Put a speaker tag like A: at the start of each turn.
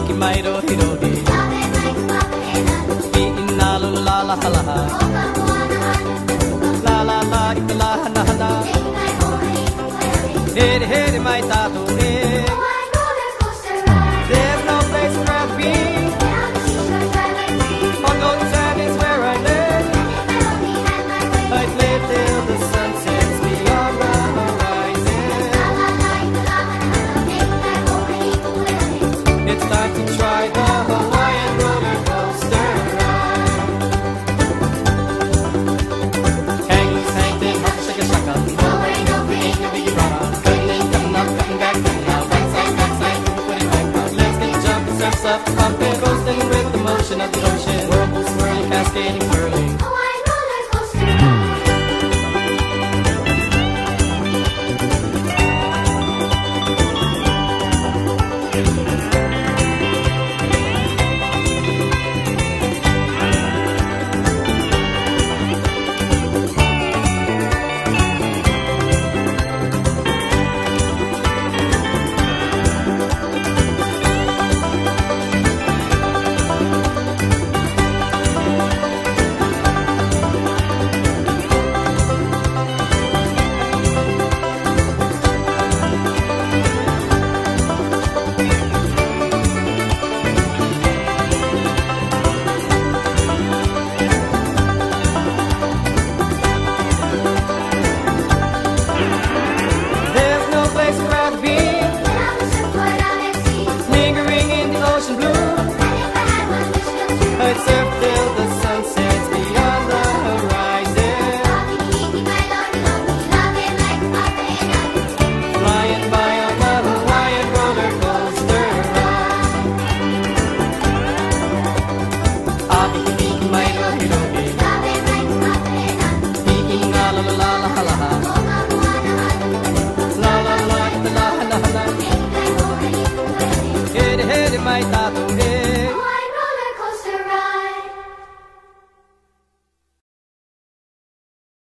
A: Miki Mairo Hirodi Ki Inalu La La Hala La La La Itala Hana Hana Heri Heri Mai Tatu ocean of the ocean, whirlpool swirling, cascading, whirling.